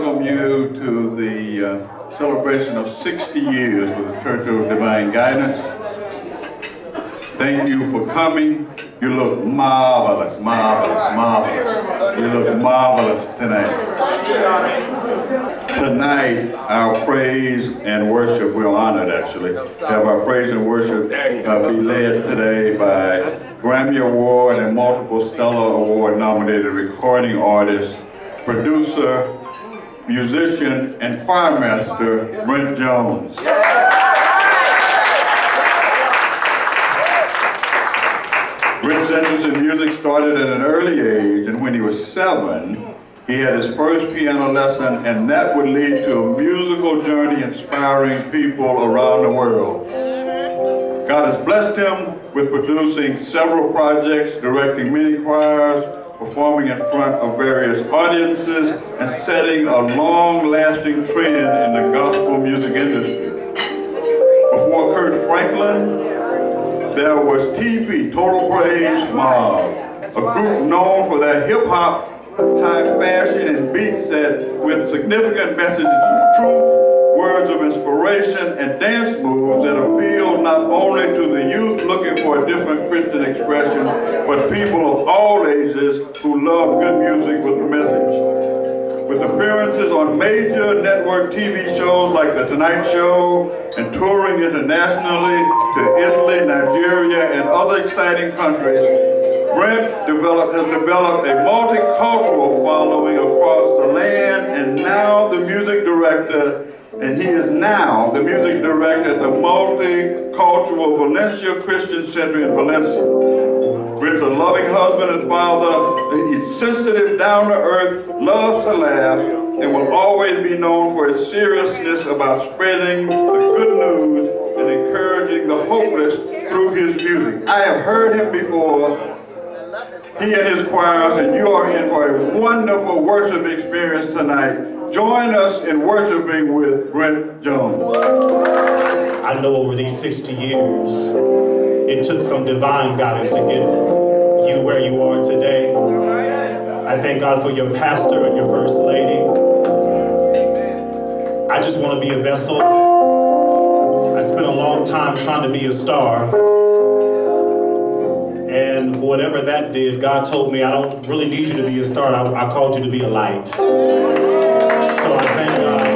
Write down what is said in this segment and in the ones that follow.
welcome you to the uh, celebration of 60 years with the Church of Divine Guidance. Thank you for coming. You look marvelous, marvelous, marvelous. You look marvelous tonight. Tonight, our praise and worship, we're honored actually, have our praise and worship uh, be led today by Grammy Award and multiple Stellar Award nominated recording artist, producer, musician, and choir master, Brent Jones. Brent's interest in music started at an early age, and when he was seven, he had his first piano lesson, and that would lead to a musical journey inspiring people around the world. God has blessed him with producing several projects, directing many choirs, performing in front of various audiences, and setting a long-lasting trend in the gospel music industry. Before Kirk Franklin, there was TP, Total Praise Mob, a group known for their hip-hop, high fashion, and beat set with significant messages of truth, words of inspiration, and dance moves that appeal not only to the youth looking for a different Christian expression, but people of all ages who love good music with a message. With appearances on major network TV shows like The Tonight Show and touring internationally to Italy, Nigeria, and other exciting countries, Brent developed, has developed a multicultural following across the land and now the music director, and he is now the music director at the multicultural Valencia Christian Center in Valencia. Brent's a loving husband and father. He's sensitive, down to earth, loves to laugh, and will always be known for his seriousness about spreading the good news and encouraging the hopeless through his music. I have heard him before, he and his choirs, and you are in for a wonderful worship experience tonight. Join us in worshiping with Brent Jones. I know over these 60 years, it took some divine guidance to get you where you are today. I thank God for your pastor and your first lady. I just want to be a vessel. I spent a long time trying to be a star. And whatever that did, God told me, I don't really need you to be a star. I, I called you to be a light. So I thank God.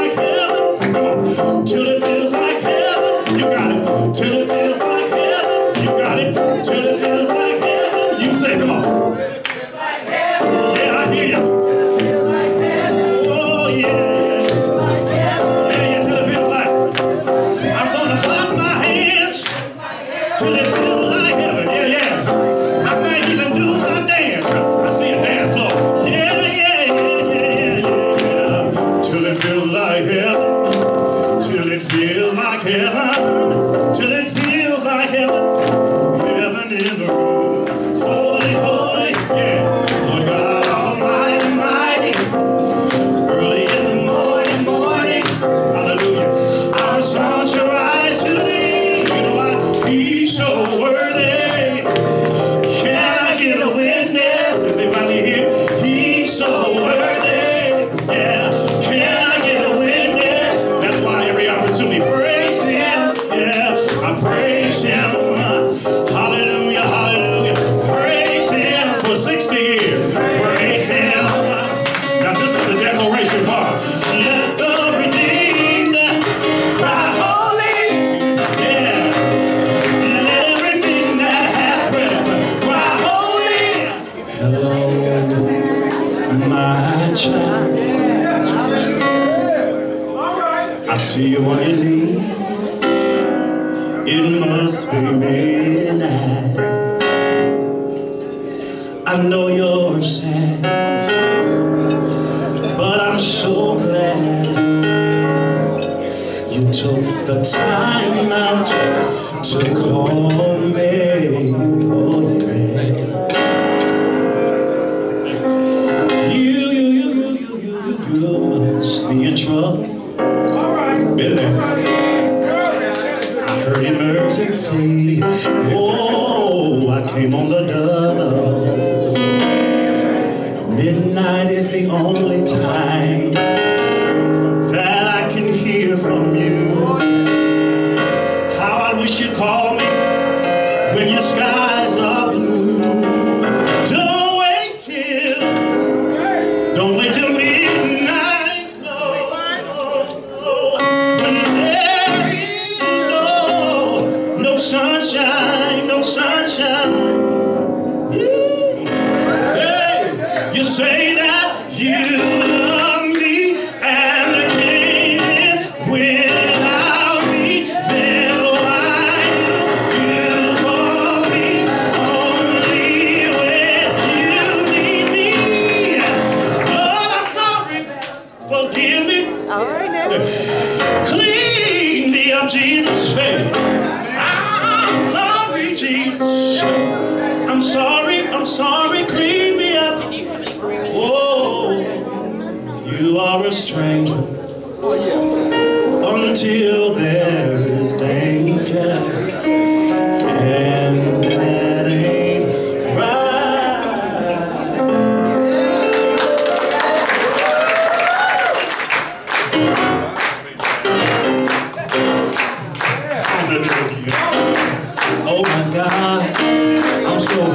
see you on your knees. It must be midnight. I know you're sad, but I'm so glad you took the time out to call.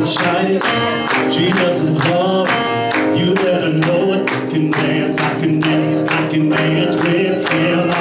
sunshine. Jesus is love. You better know it. I can dance, I can dance, I can dance with him.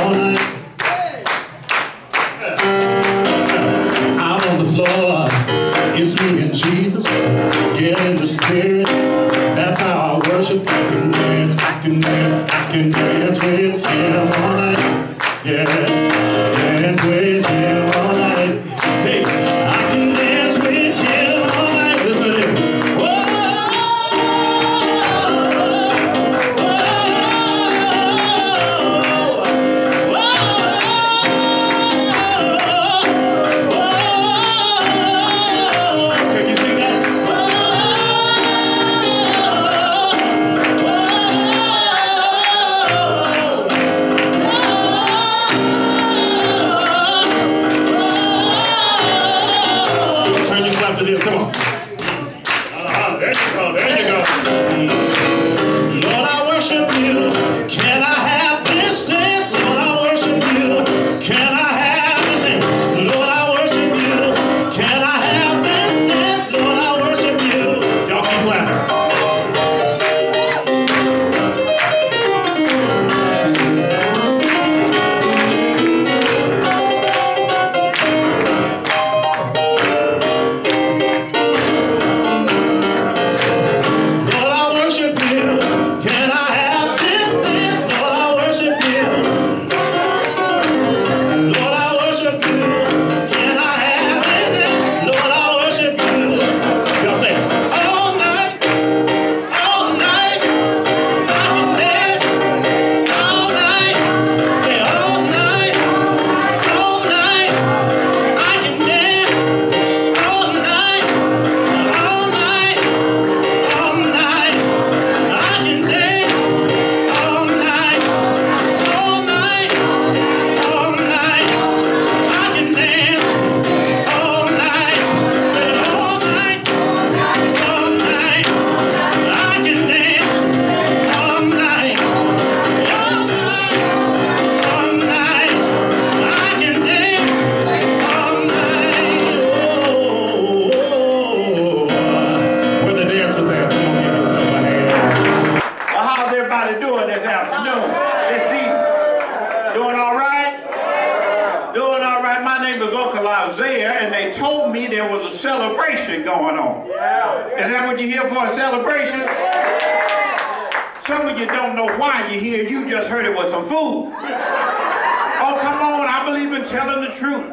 You don't know why you're here. You just heard it was some food. Oh, come on. I believe in telling the truth.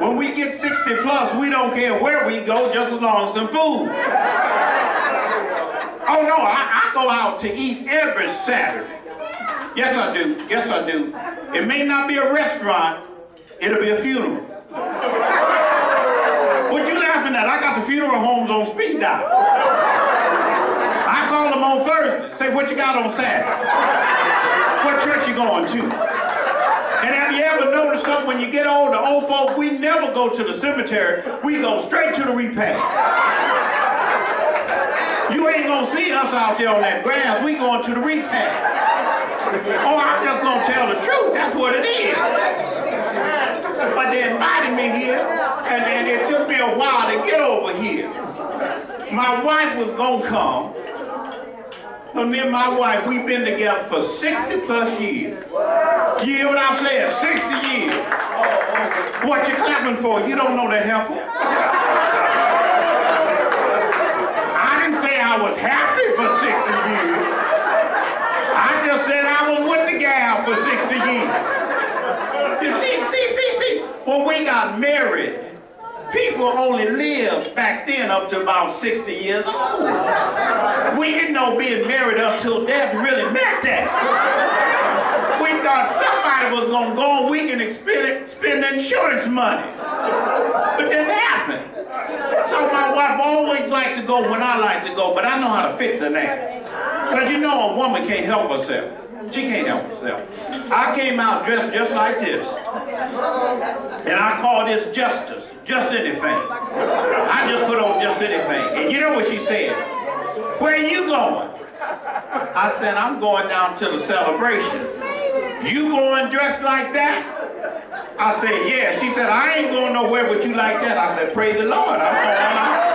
When we get 60 plus, we don't care where we go, just as long as some food. Oh, no. I, I go out to eat every Saturday. Yes, I do. Yes, I do. It may not be a restaurant. It'll be a funeral. What you laughing at? I got the funeral homes on speed dial. Them on Thursday. Say, what you got on Saturday? What church you going to? And have you ever noticed something? When you get older, old folk, we never go to the cemetery. We go straight to the repast. You ain't gonna see us out there on that grass. We going to the repast. Oh, I'm just gonna tell the truth. That's what it is. But they invited me here, and, and it took me a while to get over here. My wife was gonna come. But me and my wife, we've been together for 60 plus years. You hear what I said? 60 years. What you clapping for? You don't know that heifer. I didn't say I was happy for 60 years. I just said I was with the gal for 60 years. You see, see, see, see, when we got married, people only lived back then up to about 60 years old. We didn't know being married up till death really meant that. We thought somebody was going to go and we can spend, insurance money. But didn't happen. So my wife always liked to go when I like to go, but I know how to fix her now. Because you know a woman can't help herself. She can't help herself. I came out dressed just like this. And I call this justice. Just anything. I just put on just anything. And you know what she said? Where are you going? I said, I'm going down to the celebration. You going dressed like that? I said, yeah. She said, I ain't going nowhere with you like that. I said, praise the Lord. I'm going out.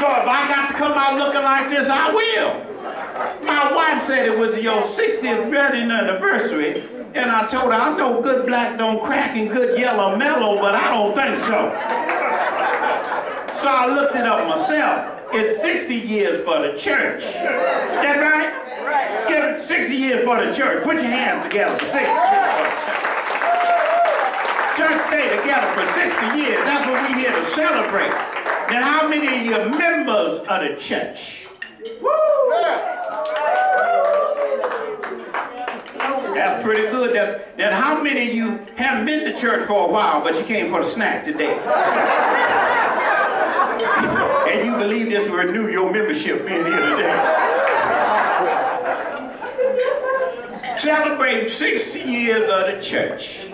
So if I got to come out looking like this, I will. My wife said it was your 60th wedding anniversary, and I told her, I know good black don't crack and good yellow mellow, but I don't think so. So I looked it up myself. It's 60 years for the church. That right? Right. Give it 60 years for the church. Put your hands together for 60 years. Church stay together for 60 years. That's what we're here to celebrate. Then how many of you are members of the church? Woo! That's pretty good. That's, then how many of you haven't been to church for a while, but you came for the snack today? and you believe this will renew your membership being here today. Celebrating 60 years of the church.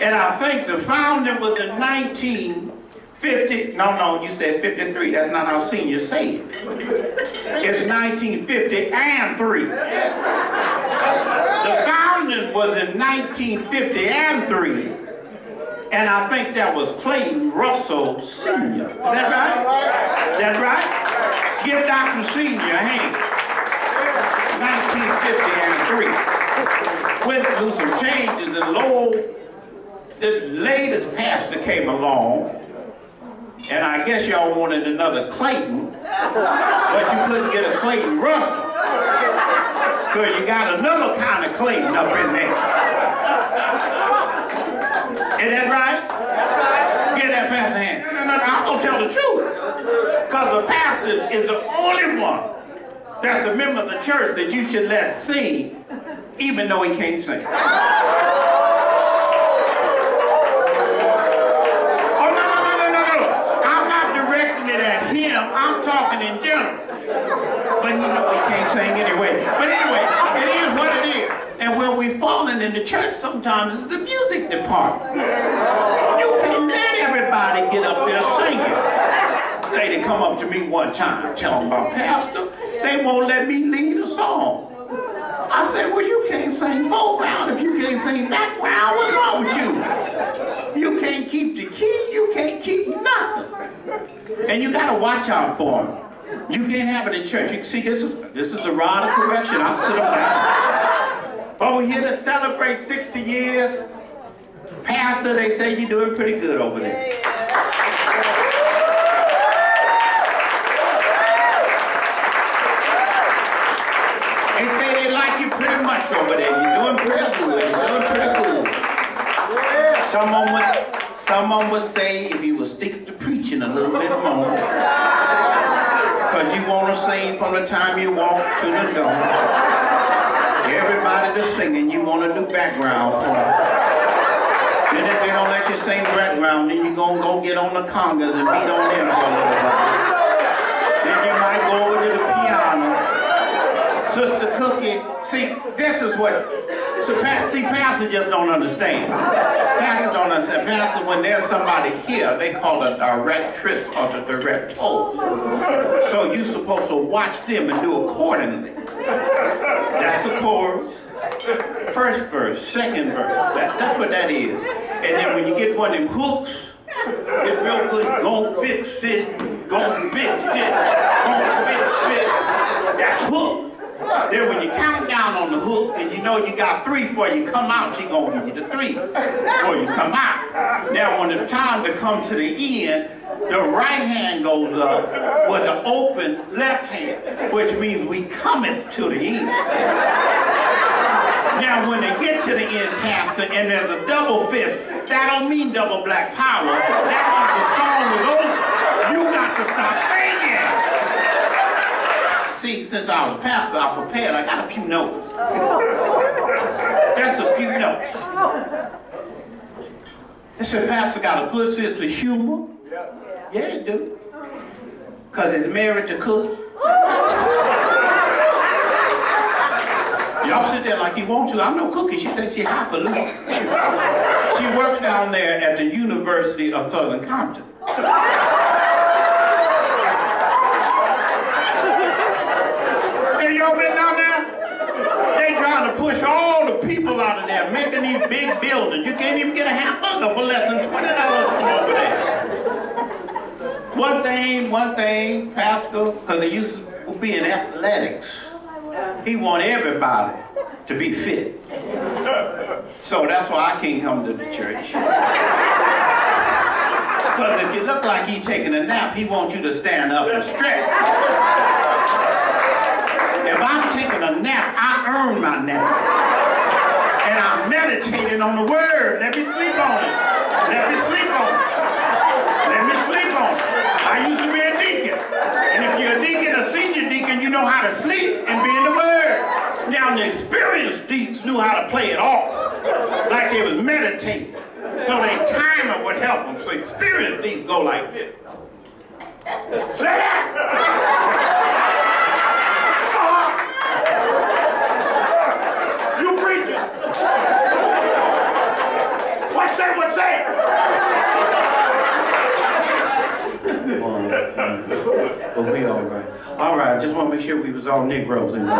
And I think the founding was in 1950. No, no, you said 53. That's not how seniors say it. It's 1950 and 3. The founding was in 1950 and 3. And I think that was Clayton Russell Sr. That right? That's right? Give Dr. Senior a hand. 1950 and 3. Went through some changes and Lowell, the latest pastor came along and I guess y'all wanted another Clayton, but you couldn't get a Clayton Russell. So you got another kind of Clayton up in there. Is that right? Get that pastor hand. No, no, no, I'm going to tell the truth. Because the pastor is the only one that's a member of the church that you should let sing, even though he can't sing. Oh, no, no, no, no, no, no. I'm not directing it at him. I'm talking in general. But know he can't sing anyway. But anyway, it is what it is. And where we've fallen in the church sometimes is the music department. You can't let everybody get up there singing. Lady come up to me one time, tell them about Pastor. They won't let me lead a song. I said, well, you can't sing foreground if you can't sing background. What's wrong with you? You can't keep and you got to watch out for them. You can't have it in church. You see, this is this is the rod of correction. I'm sitting down. But we're here to celebrate 60 years. Pastor, they say you're doing pretty good over there. They say they like you pretty much over there. You're doing pretty good. You're doing pretty good. Someone would, someone would say if you were preaching a little bit more, because you want to sing from the time you walk to the door. Everybody that's singing, you want to do background for them. Then if they don't let you sing background, then you're going to go get on the congas and beat on them for a little while. Then you might go over to the piano. Sister Cookie, see, this is what, so, see, Pastor just don't understand. Pastor don't understand. Pastor, when there's somebody here, they call it directress or the director. So you're supposed to watch them and do accordingly. That's the chorus. First verse, second verse. That, that's what that is. And then when you get one of them hooks, it's real good. Go fix it. Go fix it. Go fix it. That hook. Then when you count down on the hook and you know you got three before you come out, she gonna give you the three before you come out. Now when it's time to come to the end, the right hand goes up with the open left hand, which means we cometh to the end. Now, when they get to the end, Pastor, and there's a double fifth, that don't mean double black power. That means the song is over. You got to stop singing. See, since I was pastor, I prepared. I got a few notes. Just a few notes. They said, Pastor got a good sense of humor. Yeah, he do. Because he's married to Cook. Y'all sit there like you want to. I'm no cookie. She thinks she highfalutin. She works down there at the University of Southern Compton. Y'all down there? They trying to push all the people out of there, making these big buildings. You can't even get a hamburger for less than twenty dollars from over there. One thing, one thing, Pastor, because they used to be in athletics. He want everybody to be fit. So that's why I can't come to the church. Because if you look like he's taking a nap, he wants you to stand up and stretch. If I'm taking a nap, I earn my nap. And I'm meditating on the word. Let me sleep on it. Let me sleep on it. Let me sleep on it. I used to be a deacon. And if you're a deacon, a senior deacon, you know how to sleep and be in the word. Now the experienced deacons knew how to play it off. Like they was meditating. So their timer would help them. So experienced deacons go like this. Say that! You preachers! What say, what say? But we all right. I just want to make sure we was all Negroes in there.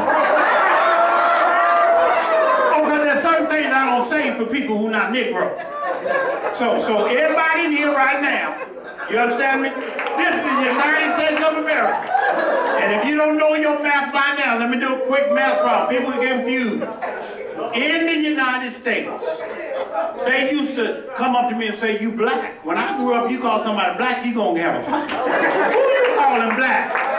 Oh, because there's certain things I don't say for people who not Negro. So, so everybody in here right now, you understand me? This is the United States of America. And if you don't know your math by now, let me do a quick math problem. People get confused. In the United States, they used to come up to me and say, you black. When I grew up, you call somebody black, you gonna have a fight. Who you calling black?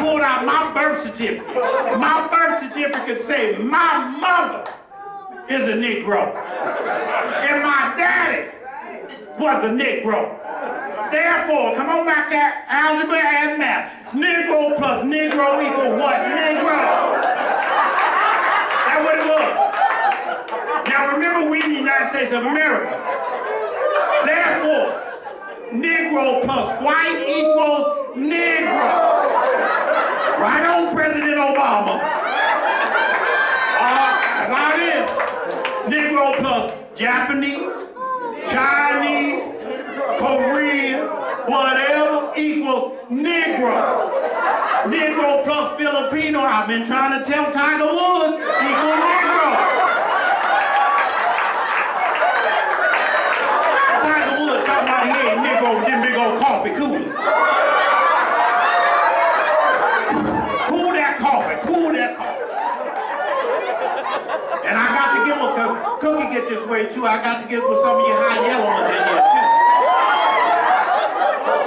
Pulled out my birth certificate. My birth certificate could say my mother is a Negro. And my daddy was a Negro. Therefore, come on back to algebra and math. Negro plus Negro equal what? Negro. That's what it was. Now remember, we in the United States of America. Therefore, Negro plus white equals Negro. Right on, President Obama. Uh, right in. Negro plus Japanese, Chinese, Korean, whatever equals Negro. Negro plus Filipino, I've been trying to tell Tiger Woods, equal Negro. Tiger Woods talking about he ain't Negro with them big old coffee cooler. Cool that coffee, cool that coffee. And I got to give him, because get this way too, I got to get with some of your high yellow ones in here too.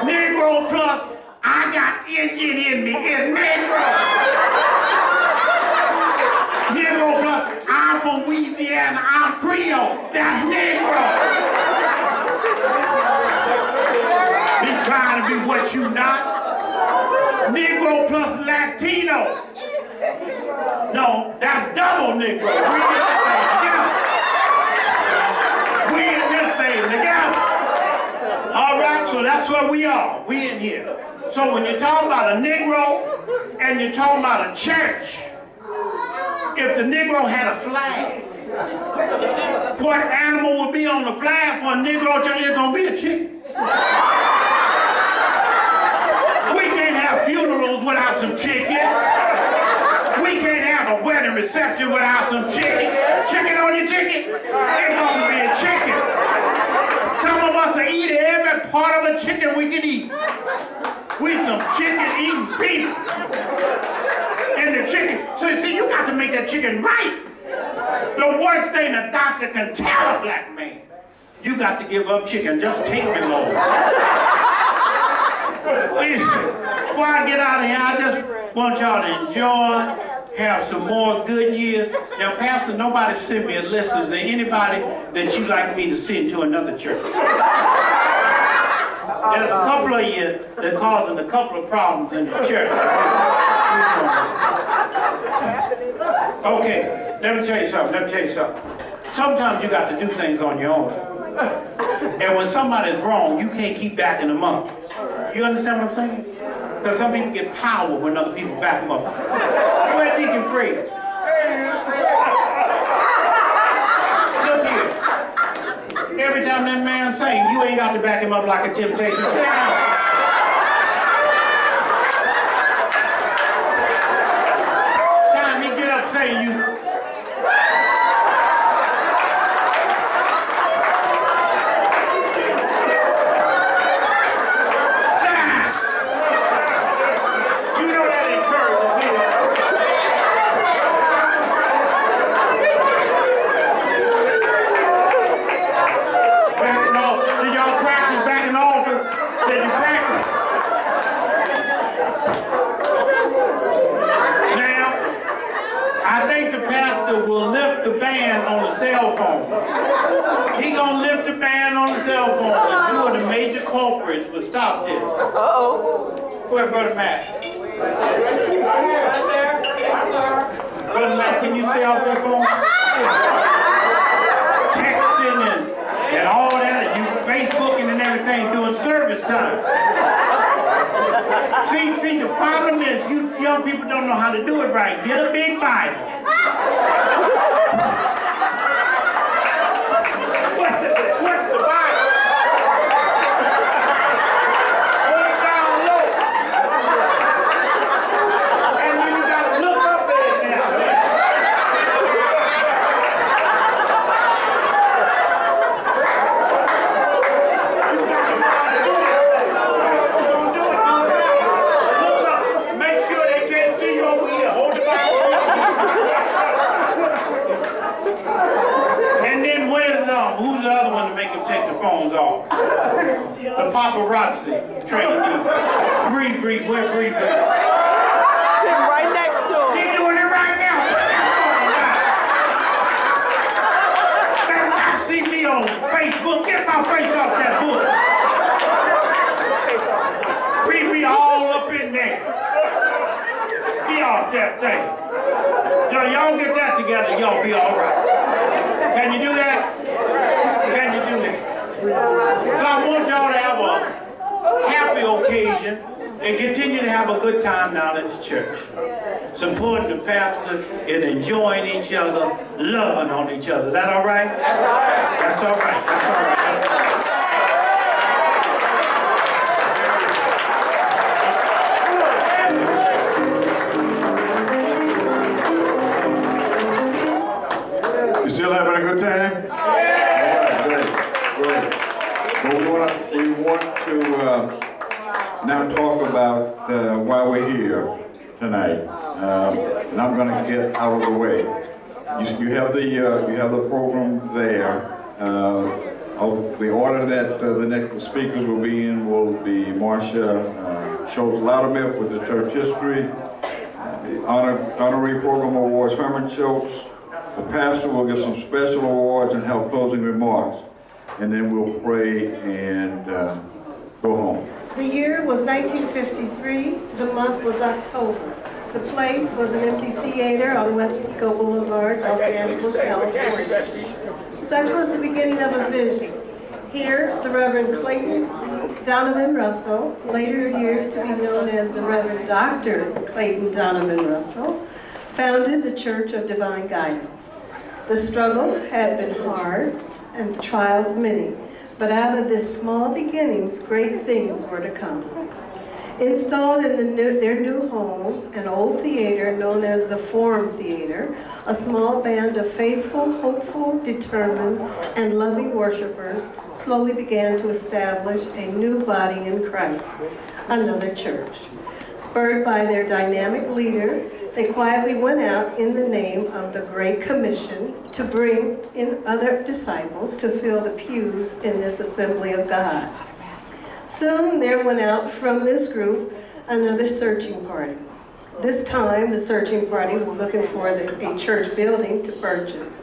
Negro plus, I got engine in me, is Negro. Negro plus I'm from Louisiana, I'm Creole, that's Negro. Be trying to be what you not. Negro plus Latino. No, that's double Negro. We in this thing together. We in this thing together. All right, so that's we. We in here. So when you're talking about a Negro and you're talking about a church, if the Negro had a flag, what animal would be on the flag for a Negro church? It's gonna be a chicken. We can't have funerals without some chicken. We can't have a wedding reception without some chicken. Chicken on your chicken? It's gonna be a chicken. Eating every part of a chicken we can eat. We some chicken eating people. And the chicken, so you see, you got to make that chicken right. The worst thing a doctor can tell a black man, you got to give up chicken, just take me, Lord. Before I get out of here, I just want y'all to enjoy, have some more good years. Now, Pastor, nobody sent me a list. Is there anybody that you'd like me to send to another church? There's a couple of you that causing a couple of problems in the church. Okay, let me tell you something, let me tell you something. Sometimes you got to do things on your own. And when somebody's wrong, you can't keep backing them up. You understand what I'm saying? Because some people get power when other people back them up. Ahead, Deacon Fred. Look here. Every time that man sings, you ain't got to back him up like a temptation. Sit down. Time he get up saying you. Sit down. You know that encourages him. Backing off. Did y'all practice back in the office? Did you practice? Now, I think the pastor will lift the band on the cell phone. He gonna lift the band on the cell phone, and two of the major culprits will stop this. Uh-oh. Where, Brother Matt? Brother Matt, can you stay off that phone? texting and, and all that, and you Facebooking and everything, doing service time. See, see, the problem is you young people don't know how to do it right. Get a big Bible. what's, it, what's the Bible? Hold it down low. And then you gotta look up at it now. Look up. Make sure they can't see you over here. Hold the Bible. And then where's um, who's the other one to make them take the phones off? The paparazzi training. Bree, Bree, where Bree been? Sitting right next to She him. doing it right now. Better not see me on Facebook. Get my face off that book. We be all up in there. Be off that thing. So y'all get that together, y'all be all right. Can you do that? Can you do that? So I want y'all to have a happy occasion and continue to have a good time down at the church. Supporting the pastor and enjoying each other, loving on each other. Is That all right? That's all right. That's all right. That's all right. That's all right. Good time? All right, great, great. We want to, we want to uh, now talk about uh, why we're here tonight. Um, And I'm going to get out of the way. You you have the, uh, you have the program there. Uh, The order that uh, the next speakers will be in will be Marcia uh, Schultz Loudermilk with the church history. Uh, the honor- Honorary Program Awards Herman Schultz, The pastor will give some special awards and have closing remarks. And then we'll pray and uh, go home. The year was 1953. The month was October. The place was an empty theater on West Pico Boulevard, Los Angeles, California. Such was the beginning of a vision. Here, the Reverend Clayton Donovan Russell, later years to be known as the Reverend Dr. Clayton Donovan Russell, founded the Church of Divine Guidance. The struggle had been hard and the trials many, but out of this small beginnings, great things were to come. Installed in the new, their new home, an old theater known as the Forum Theater, a small band of faithful, hopeful, determined, and loving worshipers slowly began to establish a new body in Christ, another church. Spurred by their dynamic leader, they quietly went out in the name of the Great Commission to bring in other disciples to fill the pews in this assembly of God. Soon there went out from this group another searching party. This time, the searching party was looking for the, a church building to purchase.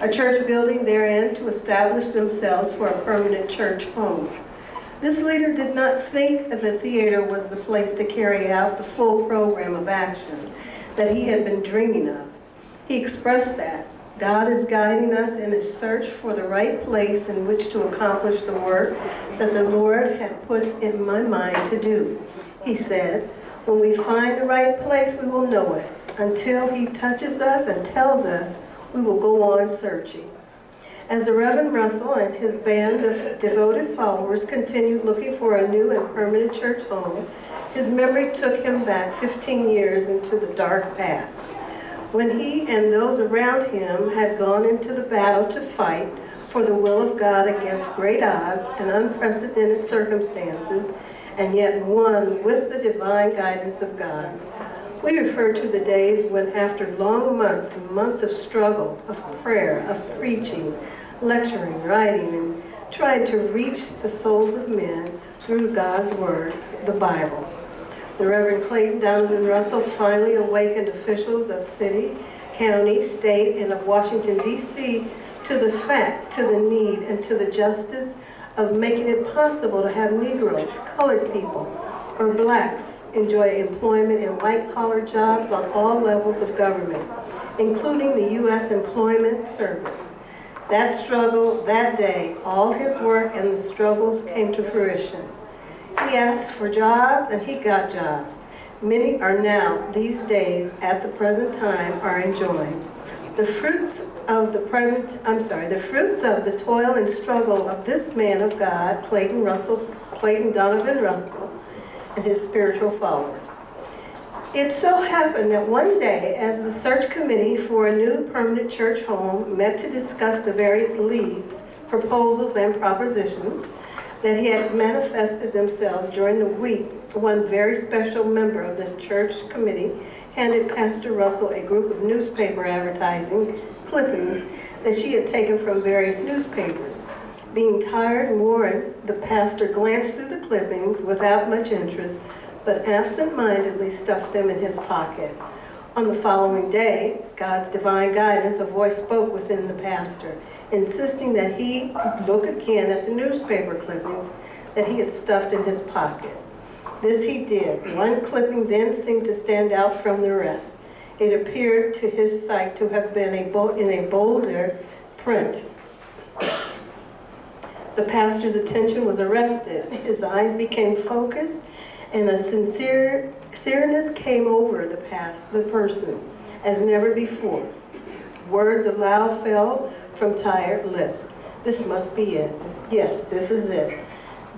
A church building therein to establish themselves for a permanent church home. This leader did not think that the theater was the place to carry out the full program of action that he had been dreaming of. He expressed that God is guiding us in a search for the right place in which to accomplish the work that the Lord had put in my mind to do. He said, when we find the right place, we will know it. Until he touches us and tells us, we will go on searching. As the Reverend Russell and his band of devoted followers continued looking for a new and permanent church home, his memory took him back 15 years into the dark past when he and those around him had gone into the battle to fight for the will of God against great odds and unprecedented circumstances, and yet won with the divine guidance of God. We refer to the days when after long months and months of struggle, of prayer, of preaching, lecturing, writing, and trying to reach the souls of men through God's Word, the Bible. The Reverend Clayton Donovan Russell finally awakened officials of city, county, state, and of Washington, D.C. to the fact, to the need, and to the justice of making it possible to have Negroes, colored people, or blacks enjoy employment in white-collar jobs on all levels of government, including the U.S. Employment Service. That struggle, that day, all his work and the struggles came to fruition. He asked for jobs and he got jobs. Many are now, these days, at the present time, are enjoying. The fruits of the present, I'm sorry, the fruits of the toil and struggle of this man of God, Clayton Russell, Clayton Donovan Russell, and his spiritual followers. It so happened that one day, as the search committee for a new permanent church home met to discuss the various leads, proposals, and propositions, that had manifested themselves during the week, one very special member of the church committee handed Pastor Russell a group of newspaper advertising clippings that she had taken from various newspapers. Being tired and worn, the pastor glanced through the clippings without much interest, but absent-mindedly stuffed them in his pocket. On the following day, God's divine guidance, a voice spoke within the pastor insisting that he look again at the newspaper clippings that he had stuffed in his pocket. This he did. One clipping then seemed to stand out from the rest. It appeared to his sight to have been a in a bolder print. The pastor's attention was arrested. His eyes became focused, and a sincere sincereness came over the past, the person, as never before. Words aloud fell from tired lips. This must be it. Yes, this is it.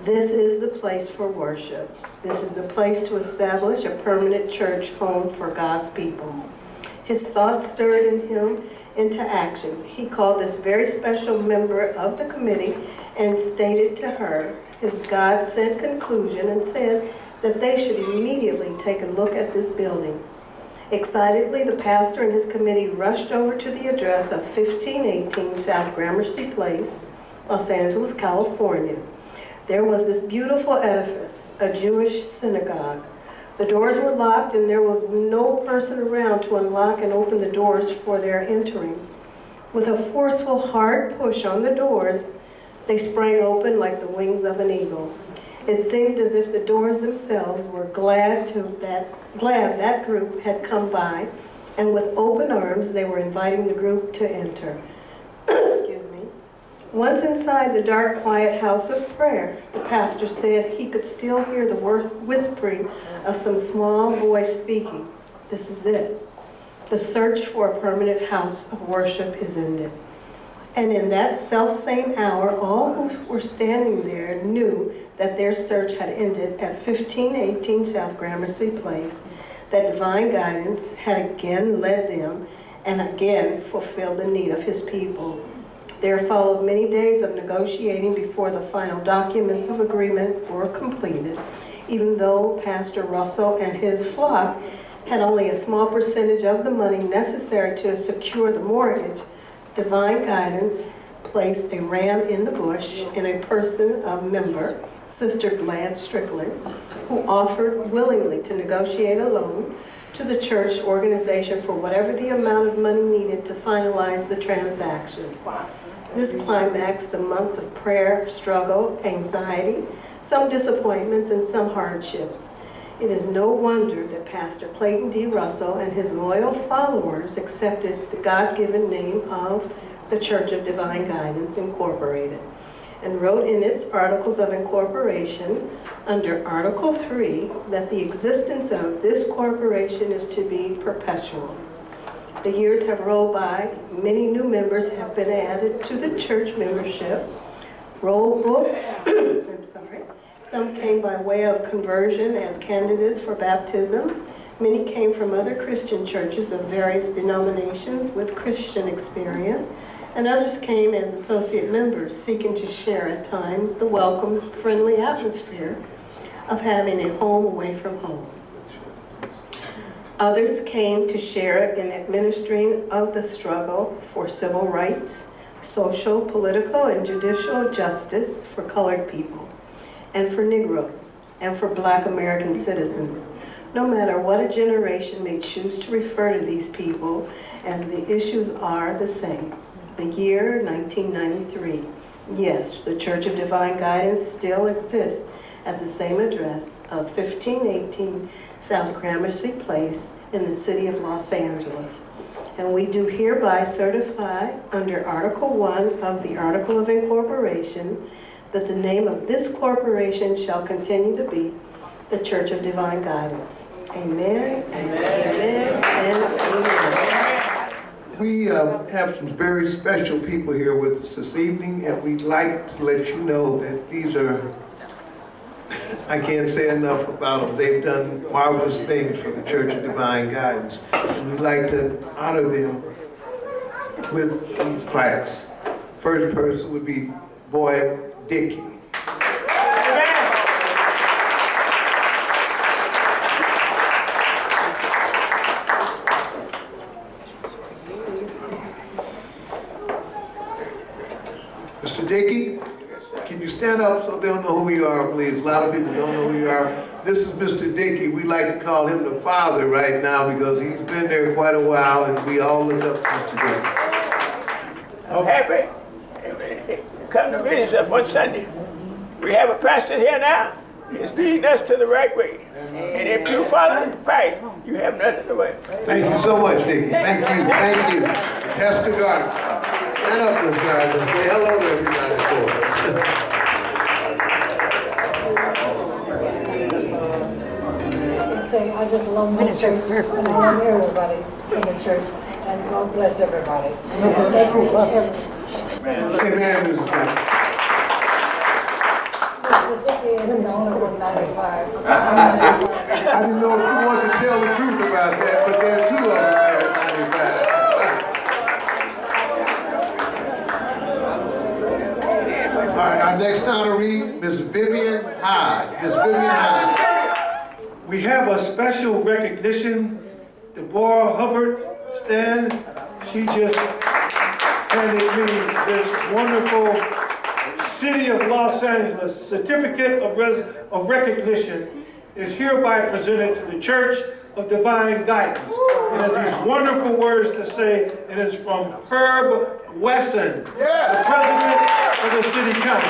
This is the place for worship. This is the place to establish a permanent church home for God's people. His thoughts stirred in him into action. He called this very special member of the committee and stated to her his God-sent conclusion and said that they should immediately take a look at this building. Excitedly, the pastor and his committee rushed over to the address of 1518 South Gramercy Place, Los Angeles, California. There was this beautiful edifice, a Jewish synagogue. The doors were locked and there was no person around to unlock and open the doors for their entering. With a forceful, hard push on the doors, they sprang open like the wings of an eagle. It seemed as if the doors themselves were glad to that glad that group had come by, and with open arms they were inviting the group to enter. Excuse me. Once inside the dark, quiet house of prayer, the pastor said he could still hear the whispering of some small voice speaking. This is it. The search for a permanent house of worship is ended. And in that self same hour, all who were standing there knew that their search had ended at 1518 South Gramercy Place, that divine guidance had again led them and again fulfilled the need of his people. There followed many days of negotiating before the final documents of agreement were completed, even though Pastor Russell and his flock had only a small percentage of the money necessary to secure the mortgage, divine guidance placed a ram in the bush in a person of member Sister Blanche Strickland, who offered willingly to negotiate a loan to the church organization for whatever the amount of money needed to finalize the transaction. This climaxed the months of prayer, struggle, anxiety, some disappointments, and some hardships. It is no wonder that Pastor Clayton D. Russell and his loyal followers accepted the God-given name of the Church of Divine Guidance Incorporated and wrote in its Articles of Incorporation under Article 3 that the existence of this corporation is to be perpetual. The years have rolled by, many new members have been added to the church membership. Roll book, I'm sorry, some came by way of conversion as candidates for baptism. Many came from other Christian churches of various denominations with Christian experience and others came as associate members seeking to share at times the welcome, friendly atmosphere of having a home away from home. Others came to share in administering of the struggle for civil rights, social, political, and judicial justice for colored people, and for Negroes, and for black American citizens, no matter what a generation may choose to refer to these people, as the issues are the same the year 1993. Yes, the Church of Divine Guidance still exists at the same address of 1518 South Gramercy Place in the city of Los Angeles. And we do hereby certify under Article 1 of the Article of Incorporation that the name of this corporation shall continue to be the Church of Divine Guidance. Amen, amen, amen and amen. We um, have some very special people here with us this evening, and we'd like to let you know that these are, I can't say enough about them. They've done marvelous things for the Church of Divine Guidance. And we'd like to honor them with these plaques. First person would be Boyd Dickey. Mr. Dickey, can you stand up so they'll know who you are, please? A lot of people don't know who you are. This is Mr. Dickey. We like to call him the father right now because he's been there quite a while and we all look up to Mr. Dickey. I'm happy come to visit one Sunday. We have a pastor here now. He's leading us to the right way. And if you follow Christ, you have nothing to worry. Thank you so much, Dickey. Thank you. Thank you. Pastor Gardner. Stand up, Miss Gardner. Say hello to everybody for us. Say, I just love my church, and I love everybody in the church, and God bless everybody. Thank you Amen. Gardner. I didn't know if you wanted to tell the truth about that, but there are two of them. ninety-five. All right, Our next honoree, Ms. Vivian Hyde. Ms. Vivian Hyde. We have a special recognition. Deborah Hubbard Stan, she just handed me this wonderful City of Los Angeles Certificate of, Res of Recognition is hereby presented to the Church of Divine Guidance. It has these wonderful words to say. and It is from Herb Wesson, the president of the city council.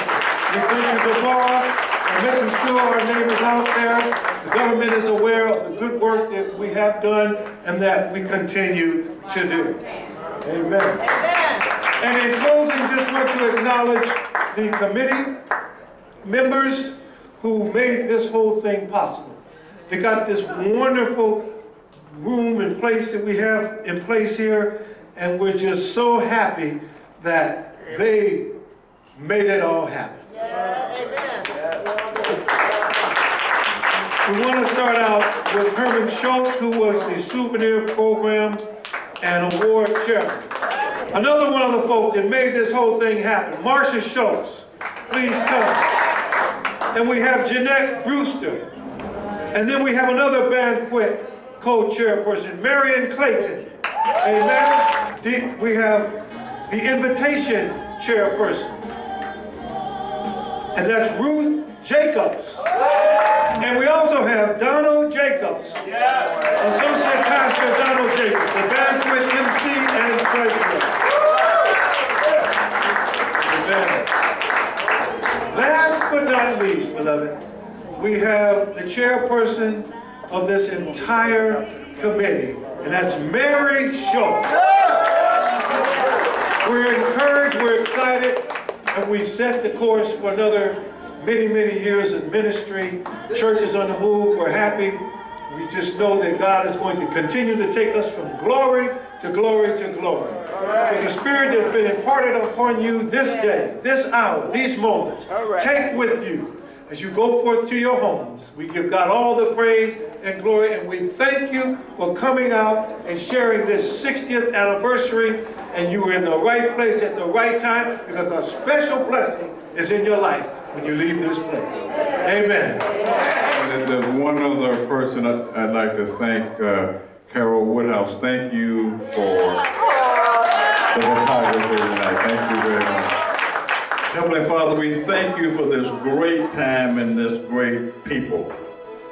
We thank you, Deborah, for making sure our neighbors out there, the government is aware of the good work that we have done and that we continue to do. Amen. Amen. And in closing, just want to acknowledge the committee members who made this whole thing possible. They got this wonderful room and place that we have in place here, and we're just so happy that they made it all happen. amen We want to start out with Herman Schultz, who was the souvenir program and award chairman. Another one of the folk that made this whole thing happen, Marcia Schultz. Please come. And we have Jeanette Brewster. And then we have another banquet co-chairperson, Marion Clayton. Amen. We have the invitation chairperson. And that's Ruth Jacobs. And we also have Donald Jacobs. Associate Pastor Donald Jacobs, the banquet MC and treasurer. Amen. Last but not least, beloved, we have the chairperson of this entire committee, and that's Mary Schultz. We're encouraged, we're excited, and we set the course for another many, many years in ministry. Churches on the move, we're happy. We just know that God is going to continue to take us from glory to glory to glory. So the Spirit that's been imparted upon you this day, this hour, these moments, take with you as you go forth to your homes. We give God all the praise and glory, and we thank you for coming out and sharing this 60th anniversary. And you were in the right place at the right time because a special blessing is in your life when you leave this place. Amen. And There's one other person I'd like to thank, uh, Carol Woodhouse. Thank you for the photography tonight. Thank you very much. Heavenly Father, we thank you for this great time and this great people.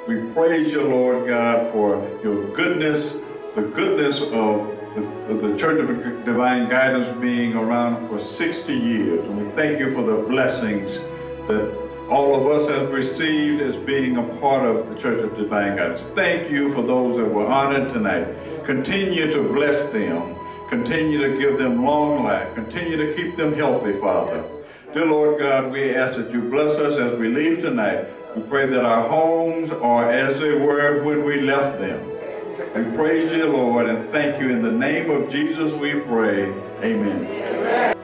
We praise you, Lord God, for your goodness, the goodness of the, the Church of Divine Guidance being around for 60 years. And we thank you for the blessings that all of us have received as being a part of the Church of Divine Guidance. Thank you for those that were honored tonight. Continue to bless them. Continue to give them long life. Continue to keep them healthy, Father. Dear Lord God, we ask that you bless us as we leave tonight. We pray that our homes are as they were when we left them. We praise you, Lord, and thank you. In the name of Jesus we pray. Amen.